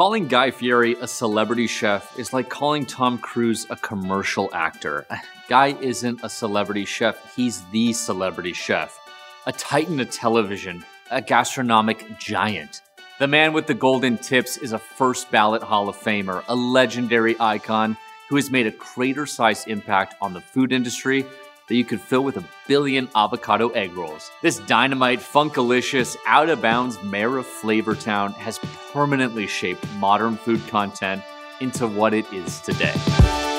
Calling Guy Fieri a celebrity chef is like calling Tom Cruise a commercial actor. Guy isn't a celebrity chef, he's the celebrity chef. A titan of television, a gastronomic giant. The man with the golden tips is a first ballot Hall of Famer, a legendary icon who has made a crater sized impact on the food industry that you could fill with a billion avocado egg rolls. This dynamite, funkalicious, out of bounds mayor of Flavortown has permanently shaped modern food content into what it is today.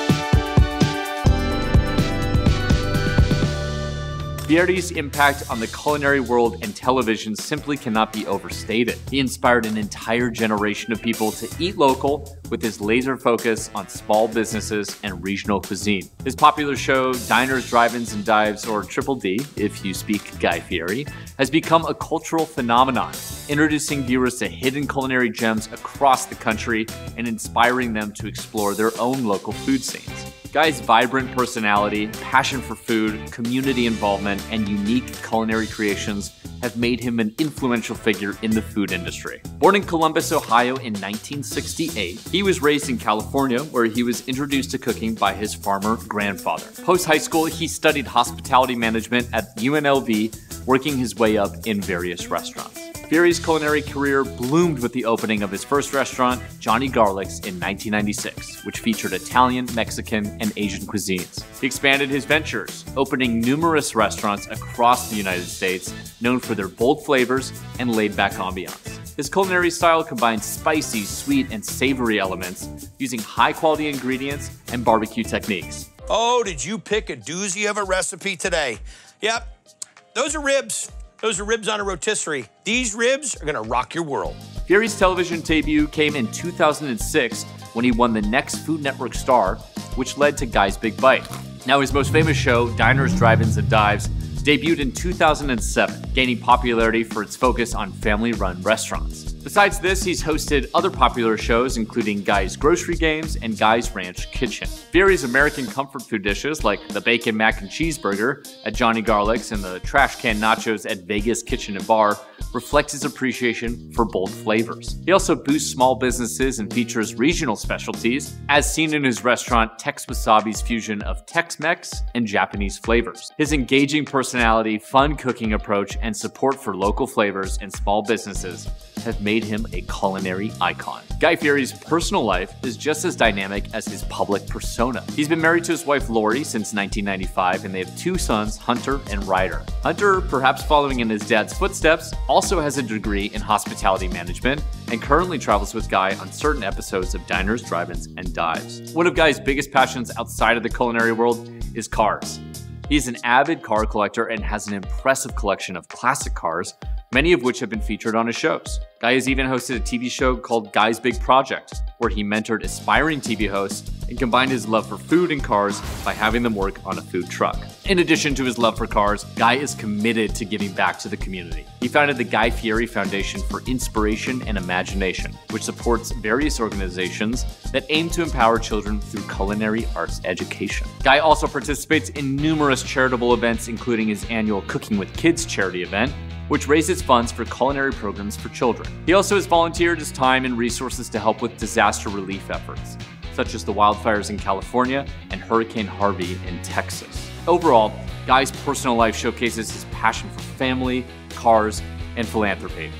Fieri's impact on the culinary world and television simply cannot be overstated. He inspired an entire generation of people to eat local with his laser focus on small businesses and regional cuisine. His popular show, Diners, Drive-Ins, and Dives, or Triple D, if you speak Guy Fieri, has become a cultural phenomenon, introducing viewers to hidden culinary gems across the country and inspiring them to explore their own local food scenes. Guy's vibrant personality, passion for food, community involvement, and unique culinary creations have made him an influential figure in the food industry. Born in Columbus, Ohio in 1968, he was raised in California where he was introduced to cooking by his farmer grandfather. Post high school, he studied hospitality management at UNLV, working his way up in various restaurants. Fieri's culinary career bloomed with the opening of his first restaurant, Johnny Garlic's, in 1996, which featured Italian, Mexican, and Asian cuisines. He expanded his ventures, opening numerous restaurants across the United States known for their bold flavors and laid back ambiance. His culinary style combines spicy, sweet, and savory elements using high quality ingredients and barbecue techniques. Oh, did you pick a doozy of a recipe today? Yep, those are ribs. Those are ribs on a rotisserie. These ribs are gonna rock your world. Fieri's television debut came in 2006 when he won the next Food Network star, which led to Guy's Big Bite. Now, his most famous show, Diners, Drive-Ins, and Dives, debuted in 2007, gaining popularity for its focus on family-run restaurants. Besides this, he's hosted other popular shows, including Guy's Grocery Games and Guy's Ranch Kitchen. Fieri's American comfort food dishes, like the bacon mac and cheeseburger at Johnny Garlic's and the trash can nachos at Vegas Kitchen and Bar, reflects his appreciation for bold flavors. He also boosts small businesses and features regional specialties, as seen in his restaurant Tex Wasabi's fusion of Tex-Mex and Japanese flavors. His engaging personality, fun cooking approach, and support for local flavors and small businesses have made him a culinary icon. Guy Fieri's personal life is just as dynamic as his public persona. He's been married to his wife Lori since 1995, and they have two sons, Hunter and Ryder. Hunter, perhaps following in his dad's footsteps, also has a degree in hospitality management and currently travels with Guy on certain episodes of Diners, Drive-Ins, and Dives. One of Guy's biggest passions outside of the culinary world is cars. He's an avid car collector and has an impressive collection of classic cars, many of which have been featured on his shows. Guy has even hosted a TV show called Guy's Big Project, where he mentored aspiring TV hosts and combined his love for food and cars by having them work on a food truck. In addition to his love for cars, Guy is committed to giving back to the community. He founded the Guy Fieri Foundation for Inspiration and Imagination, which supports various organizations that aim to empower children through culinary arts education. Guy also participates in numerous charitable events, including his annual Cooking with Kids charity event, which raises funds for culinary programs for children. He also has volunteered his time and resources to help with disaster relief efforts, such as the wildfires in California and Hurricane Harvey in Texas. Overall, Guy's personal life showcases his passion for family, cars, and philanthropy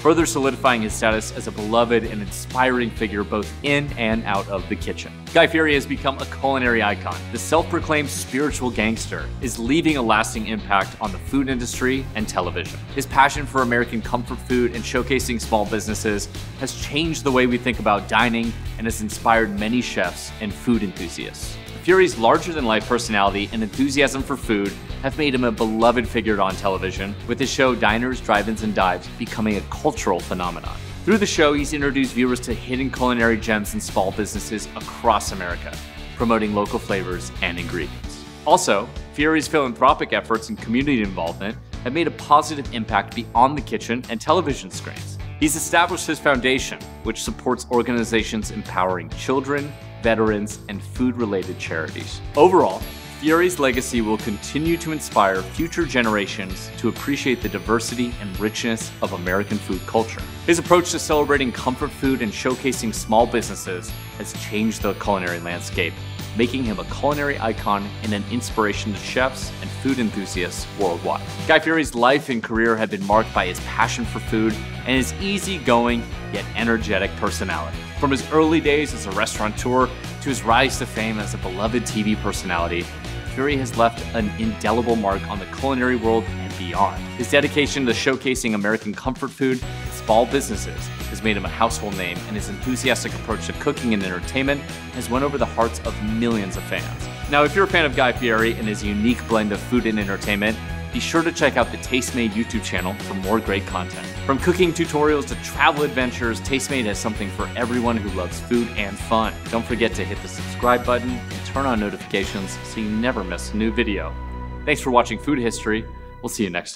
further solidifying his status as a beloved and inspiring figure both in and out of the kitchen. Guy Fieri has become a culinary icon. The self proclaimed spiritual gangster is leaving a lasting impact on the food industry and television. His passion for American comfort food and showcasing small businesses has changed the way we think about dining and has inspired many chefs and food enthusiasts. Fieri's larger than life personality and enthusiasm for food have made him a beloved figure on television, with his show Diners, Drive-Ins, and Dives becoming a cultural phenomenon. Through the show, he's introduced viewers to hidden culinary gems and small businesses across America, promoting local flavors and ingredients. Also, Fieri's philanthropic efforts and community involvement have made a positive impact beyond the kitchen and television screens. He's established his foundation, which supports organizations empowering children, veterans, and food related charities. Overall, Fieri's legacy will continue to inspire future generations to appreciate the diversity and richness of American food culture. His approach to celebrating comfort food and showcasing small businesses has changed the culinary landscape, making him a culinary icon and an inspiration to chefs and food enthusiasts worldwide. Guy Fieri's life and career have been marked by his passion for food and his easygoing yet energetic personality. From his early days as a restaurateur to his rise to fame as a beloved TV personality, Fieri has left an indelible mark on the culinary world and beyond. His dedication to showcasing American comfort food and small businesses has made him a household name, and his enthusiastic approach to cooking and entertainment has won over the hearts of millions of fans. Now, if you're a fan of Guy Fieri and his unique blend of food and entertainment, be sure to check out the Tastemade YouTube channel for more great content. From cooking tutorials to travel adventures, Tastemade has something for everyone who loves food and fun. Don't forget to hit the subscribe button and turn on notifications so you never miss a new video. Thanks for watching Food History. We'll see you next time.